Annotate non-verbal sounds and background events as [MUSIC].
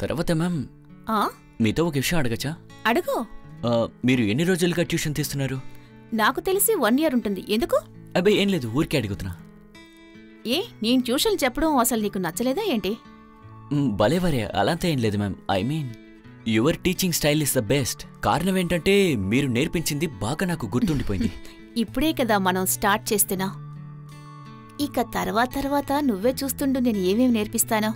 తర్వాత మ్యామ్ ఆ? మీతో ఒక విషయం అడగచ్చా? అడుగు. మీరు ఎన్ని రోజులుగా ట్యూషన్ తీస్తున్నారు? నాకు తెలిసి వన్ ఇయర్ ఉంటుంది. ఎందుకు? అబ్బాయి ఏం లేదు ఊరికే అడుగుతున్నా. ఏ నేను ట్యూషన్లు చెప్పడం అసలు నీకు నచ్చలేదా ఏంటి? మ్, భలేవరే అలాంతా ఏం లేదు ma'am I mean your teaching style is the best కారణం ఏంటంటే మీరు నేర్పించింది బాగా నాకు గుర్తుండిపోయింది. [LAUGHS] ఇప్పుడే కదా మనం స్టార్ట్ చేస్తున్నా ఇక తర్వాత తర్వాత నువ్వే చూస్తుండు నేను ఏమేమి నేర్పిస్తానో.